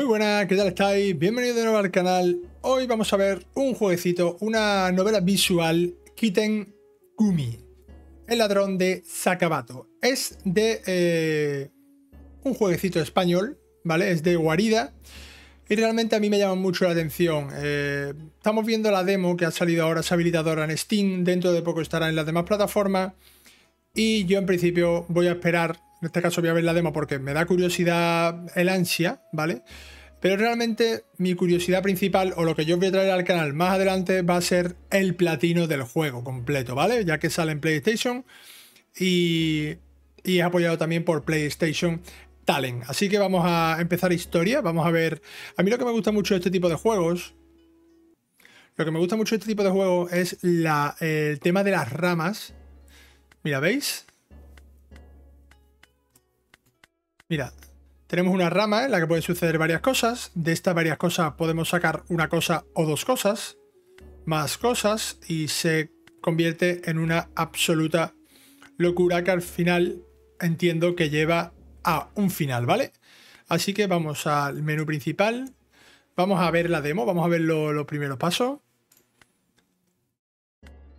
Muy buenas, ¿qué tal estáis? Bienvenidos de nuevo al canal. Hoy vamos a ver un jueguecito, una novela visual, Kitten Gumi, el ladrón de Sakabato. Es de eh, un jueguecito español, ¿vale? Es de Guarida. Y realmente a mí me llama mucho la atención. Eh, estamos viendo la demo que ha salido ahora, es habilitadora en Steam. Dentro de poco estará en las demás plataformas. Y yo en principio voy a esperar en este caso voy a ver la demo porque me da curiosidad el ansia, ¿vale? Pero realmente mi curiosidad principal o lo que yo voy a traer al canal más adelante va a ser el platino del juego completo, ¿vale? Ya que sale en PlayStation y, y es apoyado también por PlayStation Talent. Así que vamos a empezar historia, vamos a ver... A mí lo que me gusta mucho de este tipo de juegos... Lo que me gusta mucho de este tipo de juegos es la, el tema de las ramas. Mira, ¿veis? Mira, tenemos una rama en la que pueden suceder varias cosas. De estas varias cosas podemos sacar una cosa o dos cosas, más cosas, y se convierte en una absoluta locura que al final entiendo que lleva a un final, ¿vale? Así que vamos al menú principal, vamos a ver la demo, vamos a ver los primeros pasos.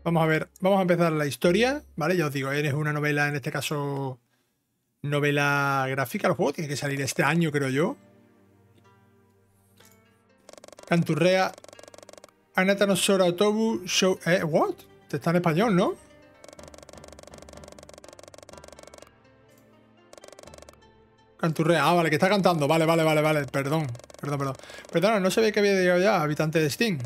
Vamos a ver, vamos a empezar la historia, ¿vale? Ya os digo, es una novela, en este caso novela gráfica. El juego tiene que salir este año, creo yo. Canturrea. Anatanosora Otobu Show. ¿Eh? ¿What? Está en español, ¿no? Canturrea. Ah, vale, que está cantando. Vale, vale, vale, vale. Perdón. Perdón, perdón. Perdona, no se ve que había llegado ya, habitante de Steam.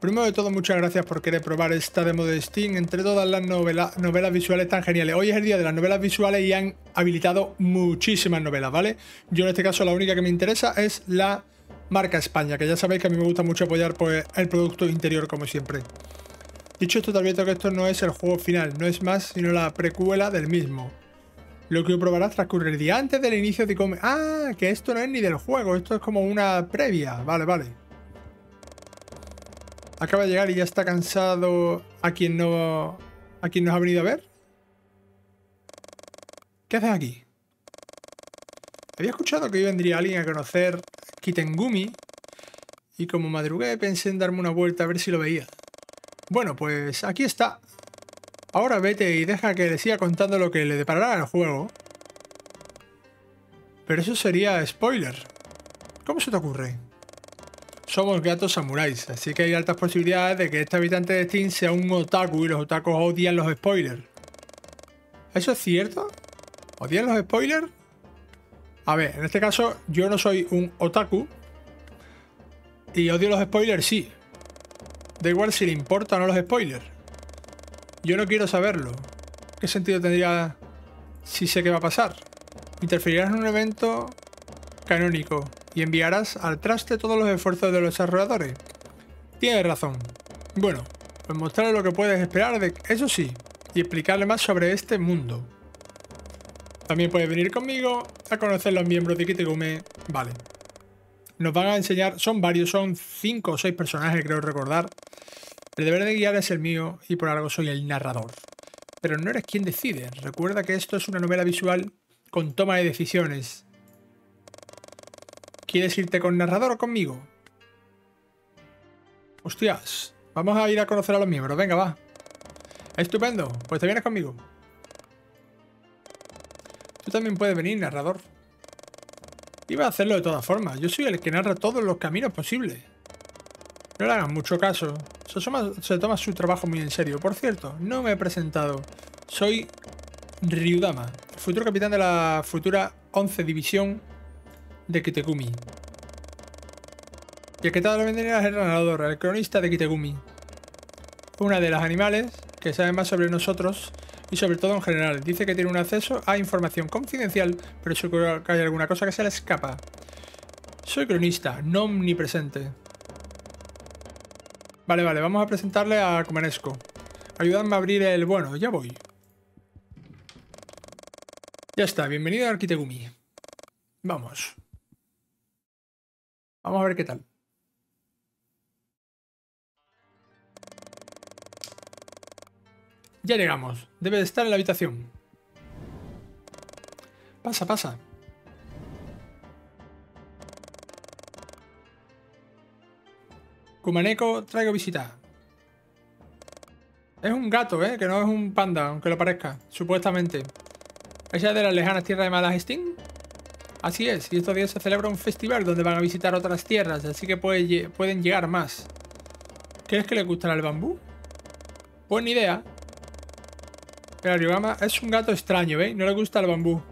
Primero de todo, muchas gracias por querer probar esta demo de Steam. Entre todas las novelas visuales tan geniales. Hoy es el día de las novelas visuales y han habilitado muchísimas novelas, ¿vale? Yo en este caso la única que me interesa es la marca España, que ya sabéis que a mí me gusta mucho apoyar pues, el producto interior como siempre. Dicho esto, también que esto no es el juego final, no es más sino la precuela del mismo. Lo que probarás día antes del inicio de... Ah, que esto no es ni del juego, esto es como una previa. Vale, vale. Acaba de llegar y ya está cansado a quien no. a quien nos ha venido a ver. ¿Qué haces aquí? Había escuchado que hoy vendría alguien a conocer Kitengumi. Y como madrugué pensé en darme una vuelta a ver si lo veía. Bueno, pues aquí está. Ahora vete y deja que le siga contando lo que le deparará el juego. Pero eso sería spoiler. ¿Cómo se te ocurre? Somos gatos samuráis, así que hay altas posibilidades de que este habitante de Steam sea un otaku y los otakus odian los spoilers. ¿Eso es cierto? ¿Odian los spoilers? A ver, en este caso yo no soy un otaku y odio los spoilers, sí. Da igual si le importan o no los spoilers. Yo no quiero saberlo. ¿Qué sentido tendría si sé qué va a pasar? Interferirás en un evento canónico y enviarás al traste todos los esfuerzos de los desarrolladores. Tienes razón. Bueno, pues mostrarle lo que puedes esperar de eso sí, y explicarle más sobre este mundo. También puedes venir conmigo a conocer los miembros de Kitegume. Vale. Nos van a enseñar, son varios, son cinco o seis personajes, creo recordar. El deber de guiar es el mío y por algo soy el narrador. Pero no eres quien decide. Recuerda que esto es una novela visual con toma de decisiones ¿Quieres irte con narrador o conmigo? Hostias, vamos a ir a conocer a los miembros, venga, va. Estupendo, pues te vienes conmigo. Tú también puedes venir, narrador. Iba a hacerlo de todas formas, yo soy el que narra todos los caminos posibles. No le hagan mucho caso, se toma, se toma su trabajo muy en serio. Por cierto, no me he presentado. Soy Ryudama, futuro capitán de la futura 11 División de Kitegumi. Y el que tal vendría es el narrador, el cronista de Kitegumi. Una de las animales que sabe más sobre nosotros y sobre todo en general. Dice que tiene un acceso a información confidencial, pero seguro que hay alguna cosa que se le escapa. Soy cronista, no omnipresente. Vale, vale, vamos a presentarle a Comanesco. Ayúdame a abrir el... Bueno, ya voy. Ya está, bienvenido a Arquitegumi. Vamos. Vamos a ver qué tal. Ya llegamos. Debe de estar en la habitación. Pasa, pasa. Kumaneko, traigo visita. Es un gato, ¿eh? Que no es un panda, aunque lo parezca, supuestamente. Ella de las lejanas tierras de Malajestín. Así es, y estos días se celebra un festival donde van a visitar otras tierras, así que pueden llegar más. ¿Crees que le gustará el bambú? Buena idea. El Ariogama es un gato extraño, ¿veis? No le gusta el bambú.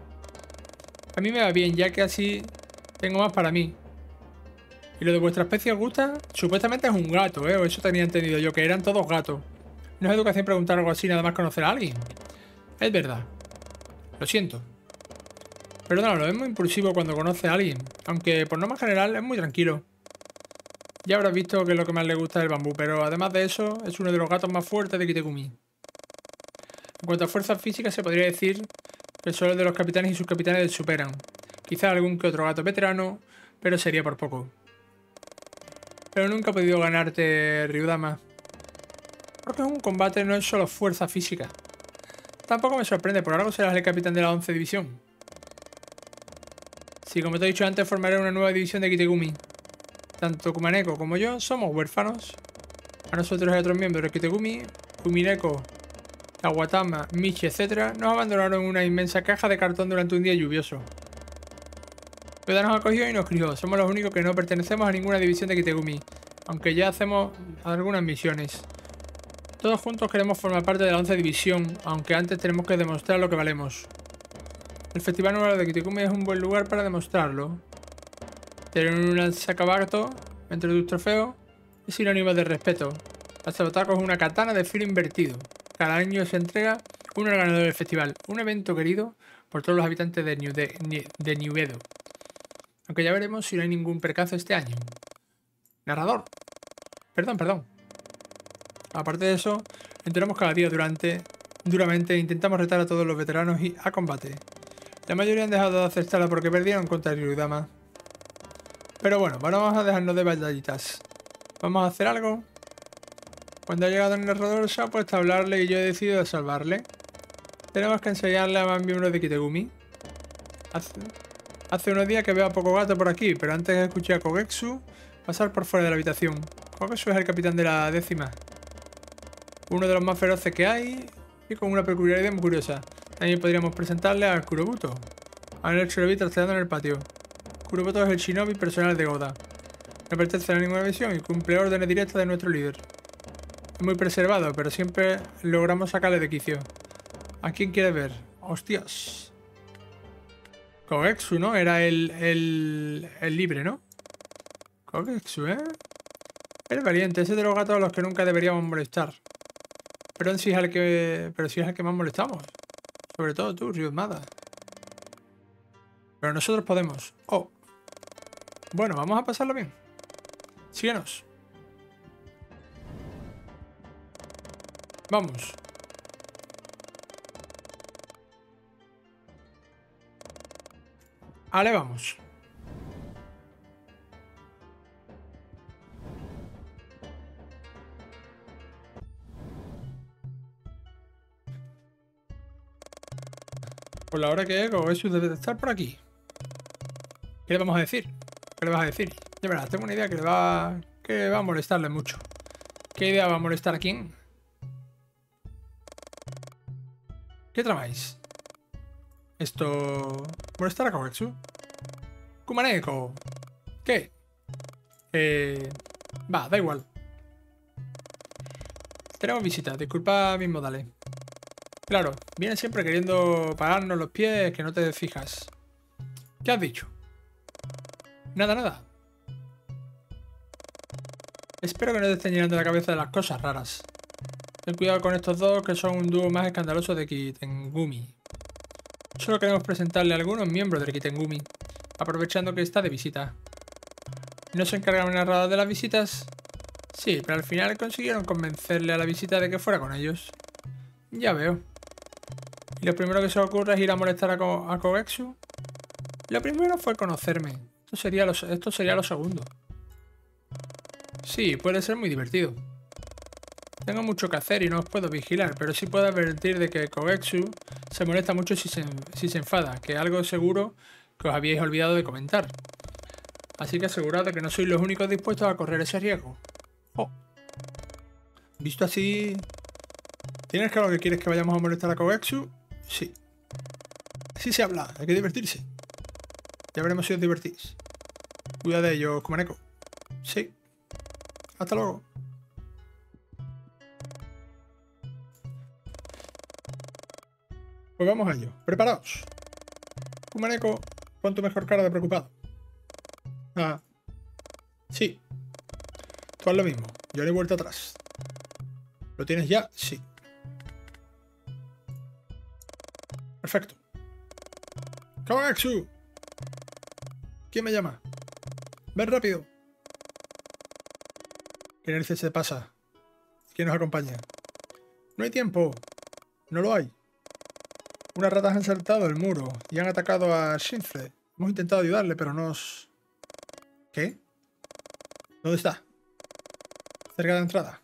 A mí me va bien, ya que así tengo más para mí. ¿Y lo de vuestra especie os gusta? Supuestamente es un gato, ¿eh? O eso tenía entendido yo, que eran todos gatos. No es educación preguntar algo así, nada más conocer a alguien. Es verdad. Lo siento. Perdónalo, es muy impulsivo cuando conoce a alguien. Aunque por norma general es muy tranquilo. Ya habrás visto que lo que más le gusta es el bambú, pero además de eso, es uno de los gatos más fuertes de Kitekumi. En cuanto a fuerza física, se podría decir que solo de los capitanes y sus capitanes superan. Quizá algún que otro gato veterano, pero sería por poco. Pero nunca he podido ganarte, Ryudama. Porque un combate no es solo fuerza física. Tampoco me sorprende, por algo serás el capitán de la 11 división. Sí, como te he dicho antes, formaré una nueva división de Kitegumi. Tanto Kumaneko como yo somos huérfanos. A nosotros y a otros miembros de Kitegumi, Kumineko, Aguatama, Michi, etc., nos abandonaron una inmensa caja de cartón durante un día lluvioso. Yoda nos acogió y nos crió. Somos los únicos que no pertenecemos a ninguna división de Kitegumi, aunque ya hacemos algunas misiones. Todos juntos queremos formar parte de la 11 división, aunque antes tenemos que demostrar lo que valemos. El Festival Nuevo de Kitegumi es un buen lugar para demostrarlo. Tener un sacabato entre tus trofeos es sinónimo de respeto. La Sabataco es una katana de filo invertido. Cada año se entrega al ganador del festival, un evento querido por todos los habitantes de, New Aunque ya veremos si no hay ningún percance este año. Narrador. Perdón, perdón. Aparte de eso, entramos cada día durante, duramente e intentamos retar a todos los veteranos y a combate. La mayoría han dejado de aceptarla porque perdieron contra Ryudama. Pero bueno, vamos a dejarnos de batallitas. Vamos a hacer algo. Cuando ha llegado el narrador se ha puesto a hablarle y yo he decidido salvarle. Tenemos que enseñarle a más miembros de Kitegumi. Hace, unos días que veo a poco gato por aquí, pero antes escuché a Kogetsu pasar por fuera de la habitación. Kogetsu es el capitán de la décima. Uno de los más feroces que hay y con una peculiaridad muy curiosa. También podríamos presentarle a Kurobuto. A el lo vi trasteando en el patio. Kurobuto es el shinobi personal de Goda. No pertenece a ninguna visión y cumple órdenes directas de nuestro líder. Es muy preservado, pero siempre logramos sacarle de quicio. ¿A quién quiere ver? ¡Hostias! Kogetsu, ¿no? Era el, el, el libre, ¿no? Kogetsu, ¿eh? El valiente, ese de los gatos a los que nunca deberíamos molestar. Pero sí es el que, pero sí es el que más molestamos. Sobre todo tú, Ryudmada. Pero nosotros podemos. Oh, bueno, vamos a pasarlo bien. Síguenos. Vamos. Ale, vamos. Por la hora que es, eso debe de estar por aquí. ¿Qué le vamos a decir? ¿Qué le vas a decir? De verdad, tengo una idea que le va, que va a molestarle mucho. ¿Qué idea va a molestar a quién? ¿Qué tramáis? Esto... ¿Molestar a Kogetsu? Kumaneko. ¿Qué? Eh... Va, da igual. Tenemos visita, disculpa mis modales. Claro, viene siempre queriendo pagarnos los pies que no te fijas. ¿Qué has dicho? Nada, nada. Espero que no te estén llenando la cabeza de las cosas raras. Ten cuidado con estos dos que son un dúo más escandaloso de Kitengumi. Solo queremos presentarle a algunos miembros del Kitengumi, aprovechando que está de visita. ¿No se encargan narrador de las visitas? Sí, pero al final consiguieron convencerle a la visita de que fuera con ellos. Ya veo. ¿Y lo primero que se ocurre es ir a molestar a, Ko a Lo primero fue conocerme, esto sería, lo, esto sería lo segundo. Sí, puede ser muy divertido. Tengo mucho que hacer y no os puedo vigilar, pero sí puedo advertir de que Kogetsu se molesta mucho si se, si se enfada, que algo seguro que os habíais olvidado de comentar. Así que asegurad que no sois los únicos dispuestos a correr ese riesgo. Oh. Visto así... ¿Tienes claro que quieres que vayamos a molestar a Kogetsu? Sí. Así se habla, hay que divertirse. Ya veremos si os divertís. Cuida de ellos, Kumaneko. Sí. Hasta luego. Pues vamos a ello. Preparaos. Kumaneko, pon mejor cara de preocupado. Ah. Sí. Tú haz lo mismo. Yo haré vuelta atrás. ¿Lo tienes ya? Sí. Perfecto. Kogatsu. ¿Quién me llama? Ven rápido. ¿Qué narices se pasa? ¿Quién nos acompaña? No hay tiempo. No lo hay. Unas ratas han saltado el muro y han atacado a Shinfred. Hemos intentado ayudarle, pero nos... ¿Qué? ¿Dónde está? Cerca de la entrada.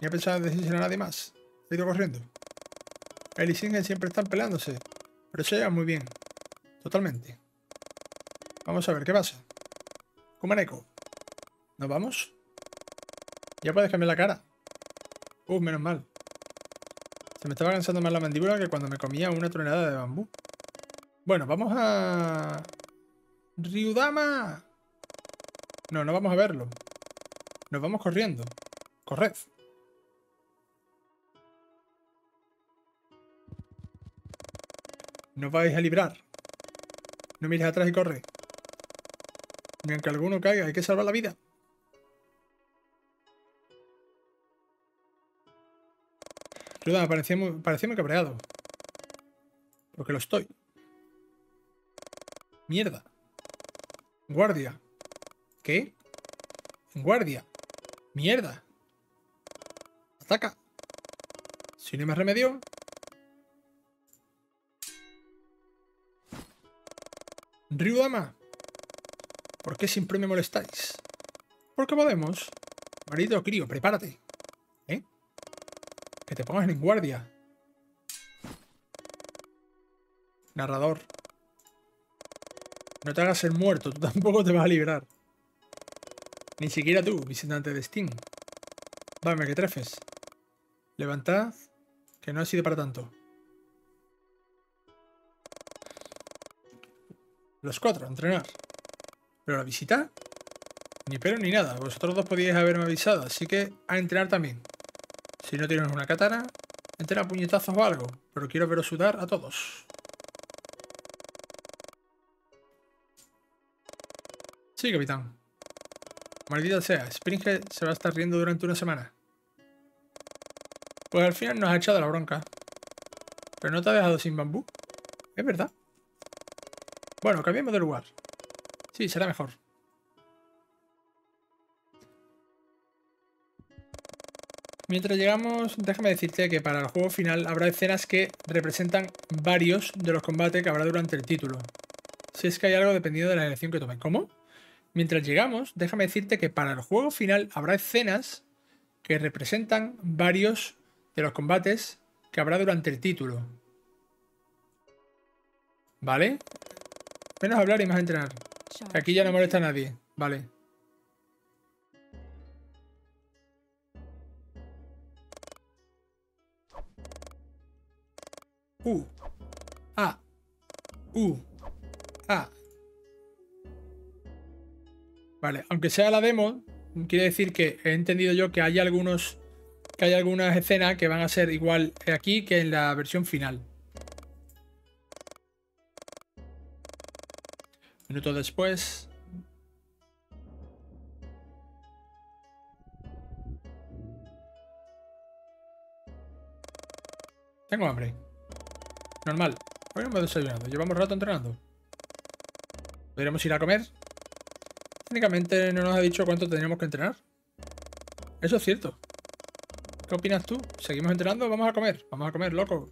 Ni ha pensado en decirse a nadie más. He ido corriendo. Él y Singen siempre están peleándose, pero se llevan muy bien. Totalmente. Vamos a ver, ¿qué pasa? Kumaneko. ¿Nos vamos? Ya puedes cambiar la cara. Uh, menos mal. Se me estaba cansando más la mandíbula que cuando me comía una tonelada de bambú. Bueno, vamos a... ¡Ryudama! No, no vamos a verlo. Nos vamos corriendo. Corred. No vais a librar. No mires atrás y corre. Ni aunque alguno caiga, hay que salvar la vida. Ryudama, parecía muy, muy cabreado. Porque lo estoy. Mierda. Guardia. ¿Qué? Guardia. Mierda. Ataca. Si no me remedio. Ryudama. ¿Por qué siempre me molestáis? Porque podemos. Marido crío, prepárate. ¿Eh? Que te pongas en guardia. Narrador. No te hagas el muerto, tú tampoco te vas a librar. Ni siquiera tú, visitante de Steam. Dame que trefes. Levantad, que no ha sido para tanto. Los cuatro, a entrenar. Pero la visita, ni pero ni nada. Vosotros dos podíais haberme avisado, así que a entrenar también. Si no tienes una katana, entrena puñetazos o algo, pero quiero veros sudar a todos. Sí, capitán. Maldita sea, Springhead se va a estar riendo durante una semana. Pues al final nos ha echado la bronca. Pero no te ha dejado sin bambú. Es verdad. Bueno, cambiemos de lugar. Sí, será mejor. Mientras llegamos, déjame decirte que para el juego final habrá escenas que representan varios de los combates que habrá durante el título. Si es que hay algo dependiendo de la elección que tomen. ¿Cómo? Mientras llegamos, déjame decirte que para el juego final habrá escenas que representan varios de los combates que habrá durante el título. ¿Vale? Menos hablar y más entrenar. Aquí ya no molesta a nadie. Vale. U. A. U. A. Vale, aunque sea la demo, quiere decir que he entendido yo que hay algunos que hay algunas escenas que van a ser igual aquí que en la versión final. Minutos después. Tengo hambre. Normal. Hoy no hemos desayunado. Llevamos rato entrenando. ¿Podríamos ir a comer? Técnicamente no nos ha dicho cuánto tendríamos que entrenar. Eso es cierto. ¿Qué opinas tú? ¿Seguimos entrenando vamos a comer? Vamos a comer, loco.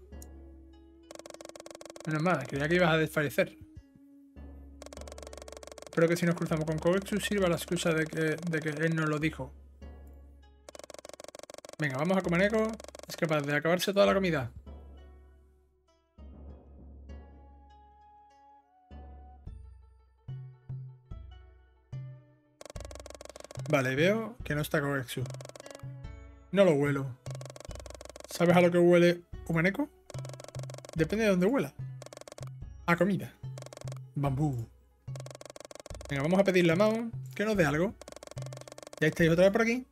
Menos mal, creía que ibas a desfallecer. Espero que si nos cruzamos con Kogetsu sirva la excusa de que, de que él nos lo dijo. Venga, vamos a comer eco. Es capaz de acabarse toda la comida. Vale, veo que no está Kogetsu. No lo huelo. ¿Sabes a lo que huele Humaneco? Depende de dónde huela. A comida. Bambú. Venga, vamos a pedirle a Mao que nos dé algo. Ya estáis otra vez por aquí.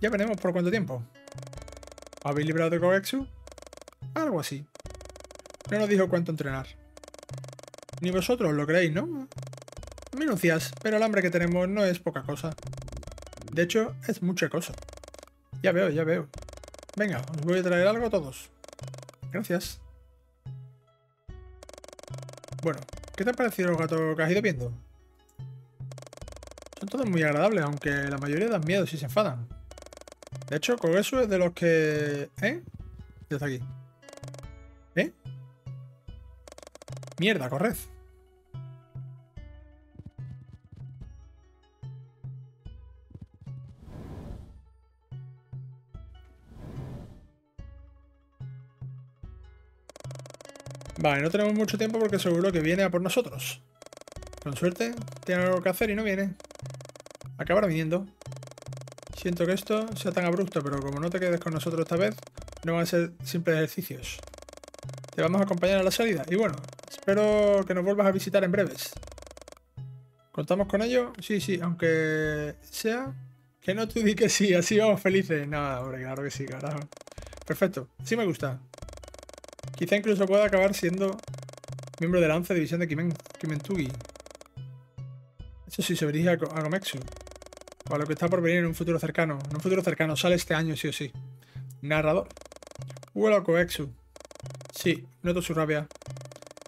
Ya veremos por cuánto tiempo. ¿Habéis librado de Kogetsu? Algo así. No nos dijo cuánto entrenar. Ni vosotros lo creéis, ¿no? Minucias, pero el hambre que tenemos no es poca cosa. De hecho, es mucha cosa. Ya veo, ya veo. Venga, os voy a traer algo a todos. Gracias. Bueno, ¿qué te ha parecido los gatos que has ido viendo? Son todos muy agradables, aunque la mayoría dan miedo si se enfadan. De hecho, con eso es de los que... ¿Eh? Ya aquí. ¿Eh? Mierda, corred. Vale, no tenemos mucho tiempo porque seguro que viene a por nosotros. Con suerte, tiene algo que hacer y no viene. Acabará viniendo. Siento que esto sea tan abrupto, pero como no te quedes con nosotros esta vez, no van a ser simples ejercicios. Te vamos a acompañar a la salida. Y bueno, espero que nos vuelvas a visitar en breves. ¿Contamos con ello? Sí, sí, aunque sea que no tú di que sí, así vamos felices. No, hombre, claro que sí, carajo. Perfecto, sí me gusta. Quizá incluso pueda acabar siendo miembro de la 11 División de Kimen, Kimentugi. Eso sí, se dirige a, a Gomexu. O a lo que está por venir en un futuro cercano. En un futuro cercano, sale este año sí o sí. Narrador. Huelo a. Sí, noto su rabia.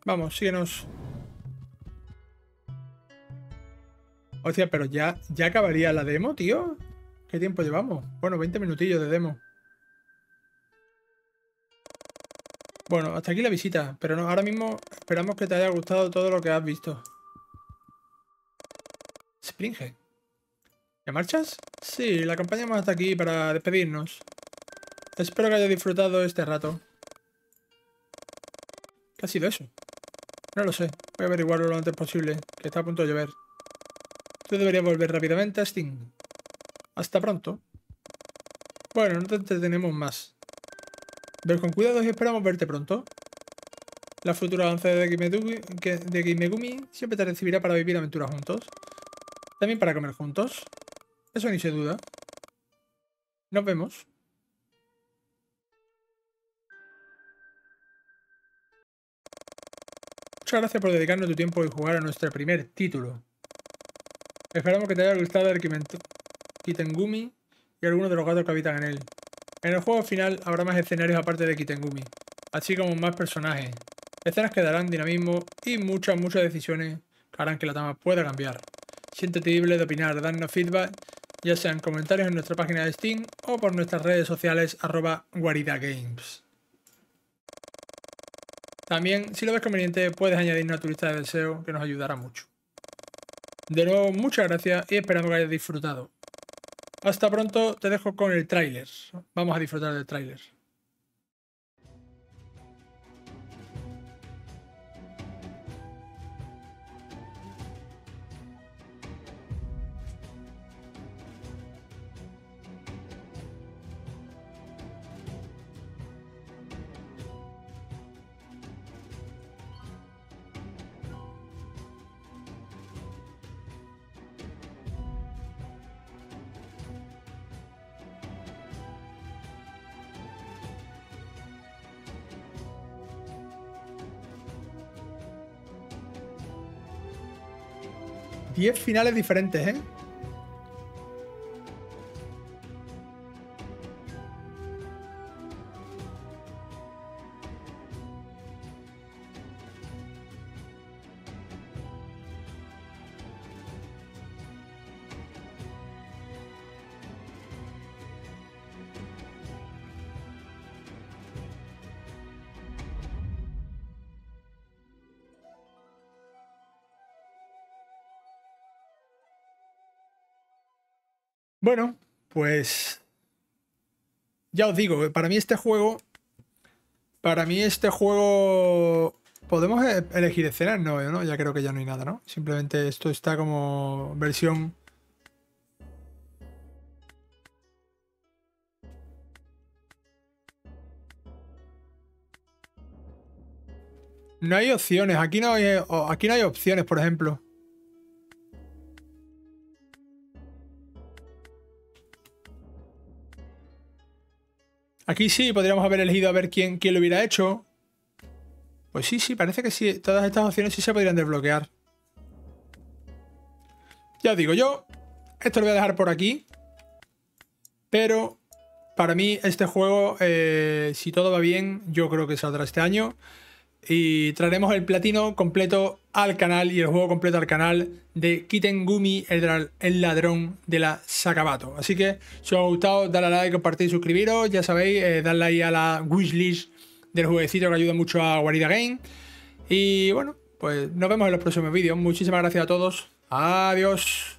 Vamos, síguenos. Hostia, pero ya, ya acabaría la demo, tío. ¿Qué tiempo llevamos? Bueno, 20 minutillos de demo. Bueno, hasta aquí la visita, pero no, ahora mismo esperamos que te haya gustado todo lo que has visto. Springe. ¿Ya marchas? Sí, la acompañamos hasta aquí para despedirnos. Espero que haya disfrutado este rato. ¿Qué ha sido eso? No lo sé. Voy a averiguarlo lo antes posible, que está a punto de llover. Tú deberías volver rápidamente a Sting. Hasta pronto. Bueno, no te entretenemos más. Ver con cuidado y esperamos verte pronto. La futura avanzada de, de Kimegumi siempre te recibirá para vivir aventuras juntos. También para comer juntos. Eso ni se duda. Nos vemos. Muchas gracias por dedicarnos tu tiempo y jugar a nuestro primer título. Esperamos que te haya gustado el Kitengumi y algunos de los gatos que habitan en él. En el juego final habrá más escenarios aparte de Kitengumi, así como más personajes, escenas que darán dinamismo y muchas, muchas decisiones que harán que la trama pueda cambiar. Siéntete libre de opinar, darnos feedback, ya sea en comentarios en nuestra página de Steam o por nuestras redes sociales arroba guaridagames. También, si lo ves conveniente, puedes añadirnos a tu lista de deseos, que nos ayudará mucho. De nuevo, muchas gracias y esperamos que hayas disfrutado. Hasta pronto, te dejo con el tráiler. Vamos a disfrutar del tráiler. 10 finales diferentes, ¿eh? Bueno, pues ya os digo, para mí este juego, para mí este juego, podemos e-, elegir escenas, no, yo no, ya creo que ya no hay nada, ¿no? Simplemente esto está como versión... No hay opciones, aquí no hay, aquí no hay opciones, por ejemplo. Aquí sí, podríamos haber elegido a ver quién, quién lo hubiera hecho. Pues sí, sí, parece que sí. Todas estas opciones sí se podrían desbloquear. Ya os digo, yo esto lo voy a dejar por aquí. Pero para mí este juego, eh, si todo va bien, yo creo que saldrá este año. Y traeremos el platino completo al canal y el juego completo al canal de Kitten Gumi, el, ladrón de la Sakabato. Así que si os ha gustado, dale a like, compartir, suscribiros. Ya sabéis, eh, darle ahí a la wishlist del jueguecito que ayuda mucho a Guarida Game. Y bueno, pues nos vemos en los próximos vídeos. Muchísimas gracias a todos. Adiós.